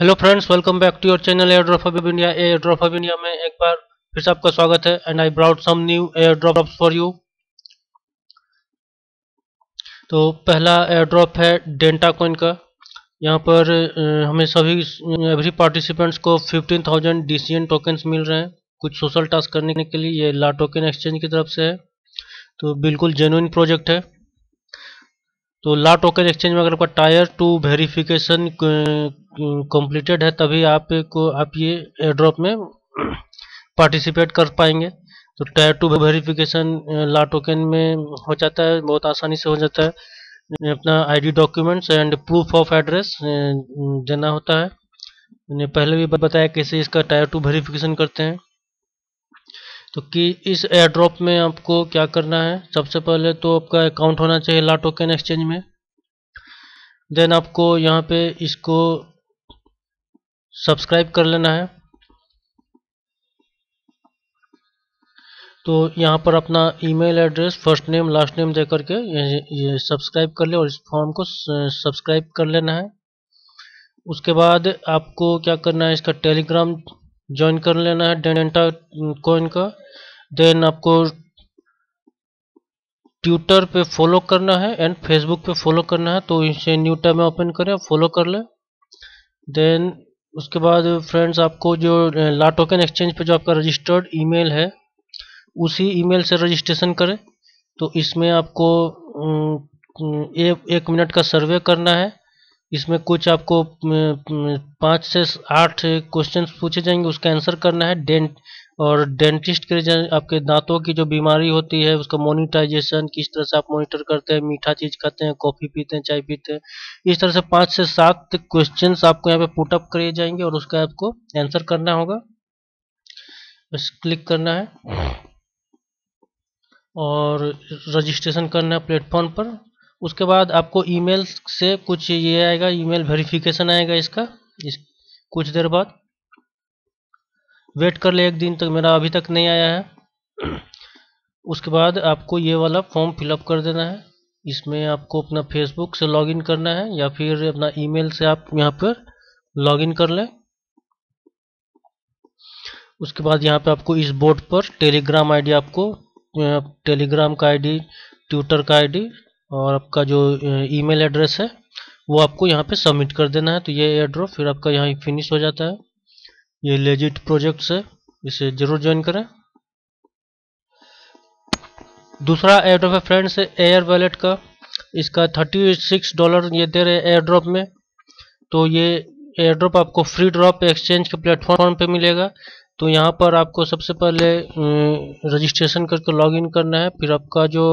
Hello friends welcome back to your channel air drop of India air drop of India में एक बार फिर से आपका स्वागत है and I brought some new air drop for you तो पहला एयर ड्रॉप है डेंटा कॉइन का। यहाँ पर हमें सभी एवरी पार्टिसिपेंट्स को 15,000 डीसीएन टोकन्स मिल रहे हैं कुछ सोशल टास्क करने के लिए। ये ला टोकन एक्सचेंज की तरफ़ से है। तो बिल्कुल जेनुइन प्रोजेक्ट है। तो ला टोकन एक्सचेंज में अगर आपका टायर टू वेरिफिकेशन कंप्लीटेड है, तभी आपको आप ये एयर ड्रॉप में पार्टिसिपेट कर पाएँगे। तो टायर टू वेरिफिकेशन ला टोकन में हो जाता है, बहुत आसानी से हो जाता है। अपना ID documents and proof of address देना होता है। मैंने पहले भी बताया कैसे इसका टायर टू वेरिफिकेशन करते हैं। तो कि इस एयर ड्रॉप में आपको क्या करना है, सबसे पहले तो आपका अकाउंट होना चाहिए ला टोकन एक्सचेंज में। देन आपको यहाँ पे इसको सब्सक्राइब कर लेना है। तो यहाँ पर अपना email address first name last name दे करके ये, ये सब्सक्राइब कर ले और इस फॉर्म को सब्सक्राइब कर लेना है। उसके बाद आपको क्या करना है इसका टेलीग्राम ज्वाइन कर लेना है डेंटा कॉइन का। देन आपको ट्विटर पे फॉलो करना है एंड फेसबुक पे फॉलो करना है तो इसे न्यू टैब में ओपन करें फॉलो कर ले। देन उसके बाद फ्रेंड्स आपको जो ला टोकन एक्सचेंज पर जो आपका रजिस्टर्ड ईमेल है उसी ईमेल से रजिस्ट्रेशन करें। तो इसमें आपको ए, एक मिनट का सर्वे करना है। इसमें कुछ आपको पाँच से आठ क्वेश्चंस पूछे जाएँगे उसका आंसर करना है। डेंट और डेंटिस्ट के लिए आपके दांतों की जो बीमारी होती है, उसका मोनिटाइजेशन, किस तरह से आप मॉनिटर करते हैं, मीठा चीज़ खाते हैं, कॉफ़ी पीते हैं, चाय पीते हैं, इस तरह से पाँच से सात क्वेश्चंस आपको यहाँ पे पुटअप करे जाएँगे और उसका आपको आंसर करना होगा। बस क्लिक करना है। और रजिस्ट्रेशन करना है प्लेटफॉर्म पर। उसके बाद आपको ईमेल से कुछ ये आएगा ईमेल वेरिफिकेशन आएगा इसका, इस कुछ देर बाद। वेट कर ले एक दिन तक, मेरा अभी तक नहीं आया है। उसके बाद आपको ये वाला फॉर्म फिलअप कर देना है। इसमें आपको अपना फेसबुक से लॉगिन करना है, या फिर अपना ईमेल से आप यहाँ पर लॉगिन कर लें। उसके बाद यहाँ पे आपको इस बोर्ड पर टेलीग्राम आईडी, आपको टेलीग्राम का आईडी ट्विटर का आईडी और आपका जो ईमेल एड्रेस है, वो आपको यहाँ पे सबमिट कर देना है। तो ये एड्रॉप फिर आपका यहाँ फिनिश हो जाता है। ये लेजिट प्रोजेक्ट है, इसे ज़रूर ज्वाइन करें। दूसरा एयर ड्रॉप है फ्रेंड्स एयर वैलेट का, इसका थर्टी सिक्स डॉलर ये दे रहे एयर ड्रॉप में। तो ये एयर ड्रॉप आपको फ्री ड्रॉप एक्सचेंज के प्लेटफॉर्म पे मिलेगा। तो यहाँ पर आपको सबसे पहले रजिस्ट्रेशन करके लॉगिन करना है। फिर आपका जो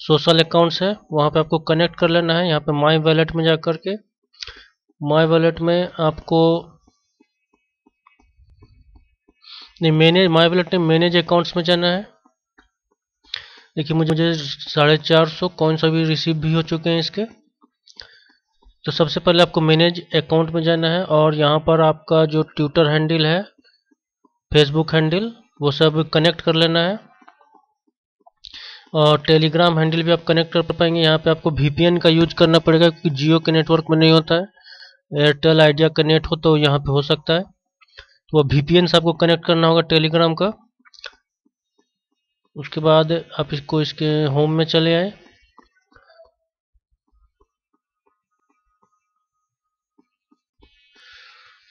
सोशल अकाउंट्स है, वहाँ पे आपको कनेक्ट कर लेना है। यहाँ पे माई वैलेट में जा कर के माई वैलेट में आपको नहीं मैनेज माई वैलेट में मैनेज अकाउंट्स में जाना है। देखिए, मुझे मुझे साढ़े चार सौ कौन सा भी रिसीव भी हो चुके हैं इसके। तो सबसे पहले आपको मैनेज अकाउंट में जाना है और यहाँ पर आपका जो ट्विटर हैंडल है फेसबुक हैंडल वो सब कनेक्ट कर लेना है। और टेलीग्राम हैंडल भी आप कनेक्ट कर पाएँगे। यहाँ पे आपको वीपीएन का यूज़ करना पड़ेगा, क्योंकि जियो के नेटवर्क में नहीं होता है। एयरटेल आइडिया का नेट हो तो यहाँ पे हो सकता है। वो वीपीएन से आपको कनेक्ट करना होगा टेलीग्राम का। उसके बाद आप इसको इसके होम में चले आए।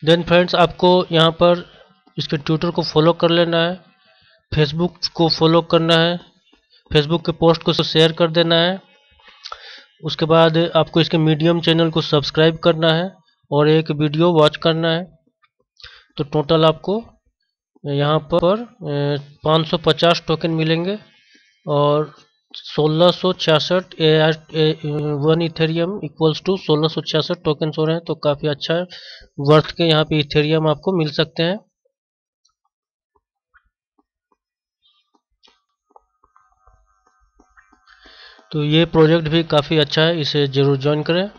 देन फ्रेंड्स आपको यहाँ पर इसके ट्विटर को फॉलो कर लेना है। फेसबुक को फॉलो करना है। फेसबुक के पोस्ट को शेयर कर देना है। उसके बाद आपको इसके मीडियम चैनल को सब्सक्राइब करना है और एक वीडियो वॉच करना है। तो टोटल आपको यहाँ पर 550 टोकन मिलेंगे और सोलह सौ छियासठ वन इथेरियम इक्वल्स टू सोलह सौ छियासठ टोकन हो रहे हैं तो काफ़ी अच्छा वर्थ के यहाँ पे इथेरियम आपको मिल सकते हैं। तो ये प्रोजेक्ट भी काफ़ी अच्छा है, इसे ज़रूर ज्वाइन करें।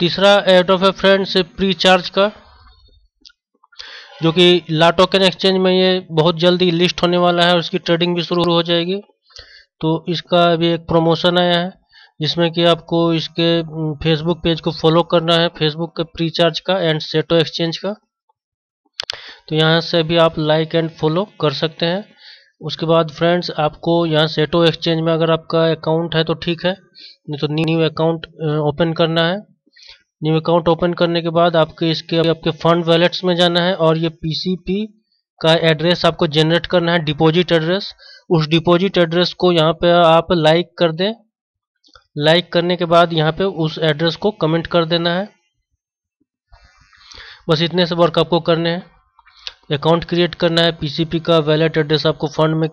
तीसरा एयरड्रॉप है फ्रेंड्स प्री चार्ज का, जो कि ला टोकन एक्सचेंज में ये बहुत जल्दी लिस्ट होने वाला है और उसकी ट्रेडिंग भी शुरू हो जाएगी। तो इसका अभी एक प्रमोशन आया है, जिसमें कि आपको इसके फेसबुक पेज को फॉलो करना है फेसबुक के प्री चार्ज का एंड सेटो एक्सचेंज का। तो यहाँ से भी आप लाइक एंड फॉलो कर सकते हैं। उसके बाद फ्रेंड्स आपको यहाँ सेटो एक्सचेंज में अगर आपका अकाउंट है तो ठीक है, नहीं तो न्यू अकाउंट ओपन करना है। न्यू अकाउंट ओपन करने के बाद आपके इसके, आपके फंड वैलेट्स में जाना है और ये पीसीपी का एड्रेस आपको जनरेट करना है डिपॉजिट एड्रेस उस डिपॉजिट एड्रेस को यहाँ पे आप लाइक कर दें। लाइक करने के बाद यहाँ पे उस एड्रेस को कमेंट कर देना है। बस इतने से वर्क आपको करने हैं। अकाउंट क्रिएट करना है पीसीपी का वैलेट एड्रेस आपको फंड में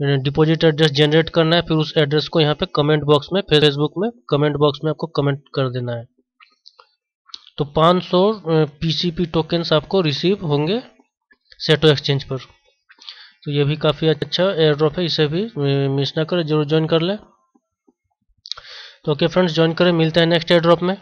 डिपॉजिट एड्रेस जनरेट करना है, फिर उस एड्रेस को यहाँ पे कमेंट बॉक्स में फेसबुक में कमेंट बॉक्स में आपको कमेंट कर देना है। तो 500 सौ पीसीपी टोकन्स आपको रिसीव होंगे सेटो एक्सचेंज पर। तो ये भी काफ़ी अच्छा एयर ड्रॉप है, इसे भी मिस ना करें, ज़रूर ज्वाइन कर लें। तो ओके फ्रेंड्स ज्वाइन करें, मिलते हैं नेक्स्ट एयर ड्रॉप में।